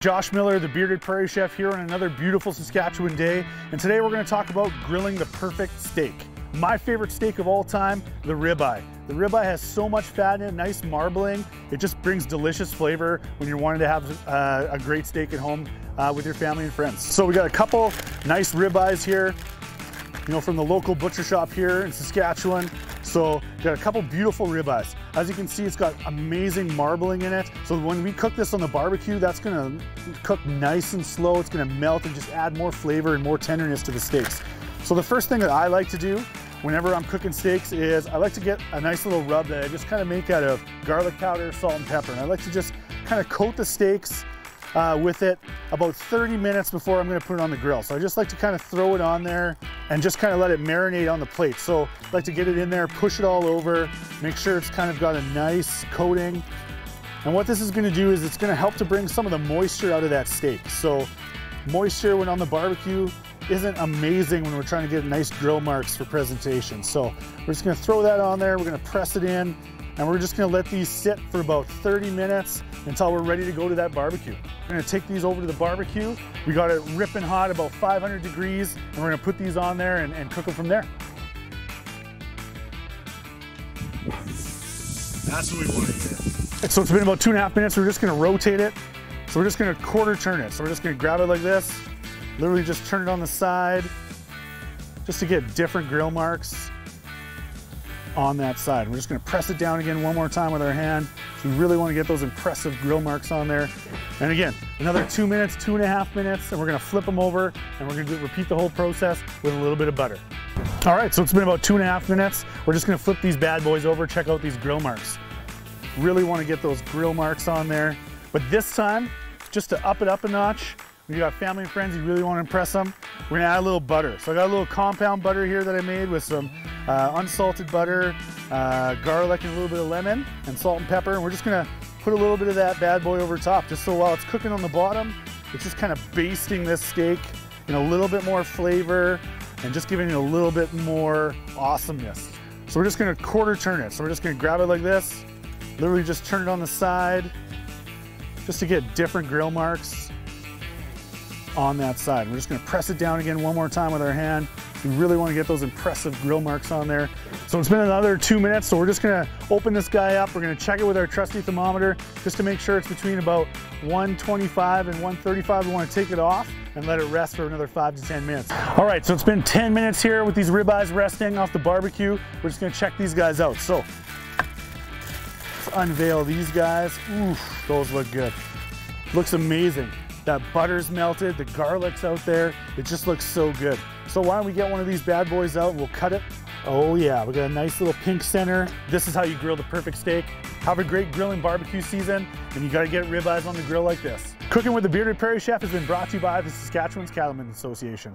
Josh Miller, the Bearded Prairie Chef here on another beautiful Saskatchewan day. And today we're gonna talk about grilling the perfect steak. My favorite steak of all time, the ribeye. The ribeye has so much fat in it, nice marbling. It just brings delicious flavor when you're wanting to have uh, a great steak at home uh, with your family and friends. So we got a couple nice ribeyes here, you know, from the local butcher shop here in Saskatchewan. So got a couple beautiful ribeyes. As you can see, it's got amazing marbling in it. So when we cook this on the barbecue, that's gonna cook nice and slow. It's gonna melt and just add more flavor and more tenderness to the steaks. So the first thing that I like to do whenever I'm cooking steaks is I like to get a nice little rub that I just kind of make out of garlic powder, salt and pepper. And I like to just kind of coat the steaks uh, with it about 30 minutes before I'm gonna put it on the grill. So I just like to kind of throw it on there and just kind of let it marinate on the plate. So I like to get it in there, push it all over, make sure it's kind of got a nice coating. And what this is gonna do is it's gonna help to bring some of the moisture out of that steak. So moisture when on the barbecue isn't amazing when we're trying to get nice grill marks for presentation. So we're just gonna throw that on there, we're gonna press it in, and we're just gonna let these sit for about 30 minutes until we're ready to go to that barbecue. We're gonna take these over to the barbecue. We got it ripping hot, about 500 degrees, and we're gonna put these on there and, and cook them from there. That's what we want to. So it's been about two and a half minutes. We're just gonna rotate it. So we're just gonna quarter turn it. So we're just gonna grab it like this, literally just turn it on the side, just to get different grill marks on that side. We're just gonna press it down again one more time with our hand. So we really wanna get those impressive grill marks on there. And again, another two minutes, two and a half minutes, and we're gonna flip them over and we're gonna repeat the whole process with a little bit of butter. All right, so it's been about two and a half minutes. We're just gonna flip these bad boys over, check out these grill marks. Really wanna get those grill marks on there. But this time, just to up it up a notch, when you got family and friends, you really wanna impress them, we're gonna add a little butter. So I got a little compound butter here that I made with some uh, unsalted butter, uh, garlic and a little bit of lemon and salt and pepper. And we're just gonna put a little bit of that bad boy over top just so while it's cooking on the bottom, it's just kind of basting this steak in a little bit more flavor and just giving it a little bit more awesomeness. So we're just gonna quarter turn it. So we're just gonna grab it like this, literally just turn it on the side just to get different grill marks on that side. We're just gonna press it down again one more time with our hand we really want to get those impressive grill marks on there. So it's been another two minutes, so we're just gonna open this guy up. We're gonna check it with our trusty thermometer just to make sure it's between about 125 and 135. We wanna take it off and let it rest for another five to 10 minutes. All right, so it's been 10 minutes here with these ribeyes resting off the barbecue. We're just gonna check these guys out. So let's unveil these guys. Oof, those look good. Looks amazing. That butter's melted, the garlic's out there. It just looks so good. So why don't we get one of these bad boys out and we'll cut it. Oh yeah, we got a nice little pink center. This is how you grill the perfect steak. Have a great grilling barbecue season, and you gotta get ribeyes on the grill like this. Cooking with the Bearded Prairie Chef has been brought to you by the Saskatchewan's Cattlemen Association.